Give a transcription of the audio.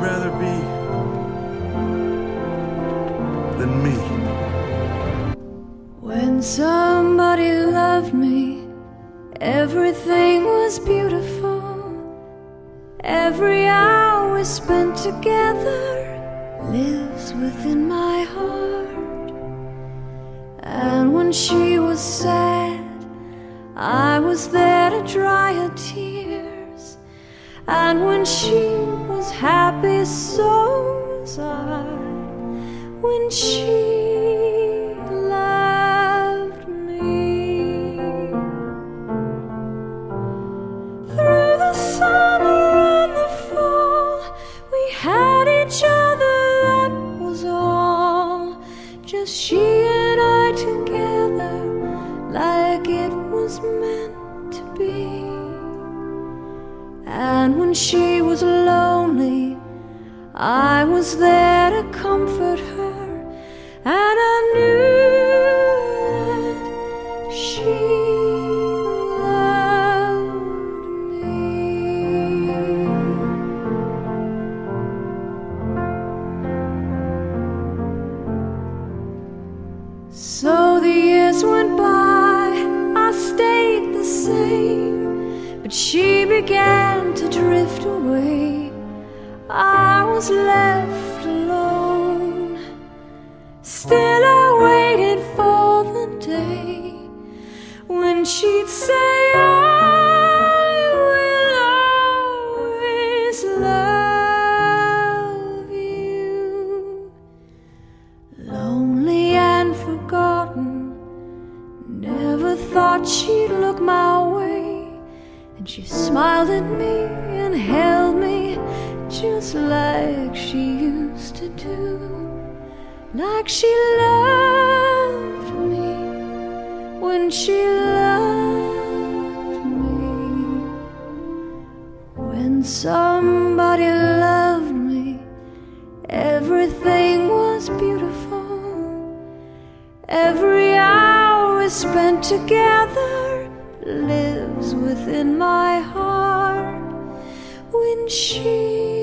rather be than me. When somebody loved me, everything was beautiful. Every hour we spent together lives within my heart. And when she was sad, I was there to dry her tears. And when she was happy, so was I. When she loved me. Through the summer and the fall, we had each other, that was all. Just she And when she was lonely, I was there to comfort her, and I knew that she loved me. So the years went by, I stayed the same, but she began to drift away. I was left alone. Still, I waited for the day when she'd say, I will always love you. Lonely and forgotten, never thought she'd look my way. And she smiled at me and held me just like she used to do. Like she loved me when she loved me. When somebody loved me, everything was beautiful. Every hour we spent together within my heart when she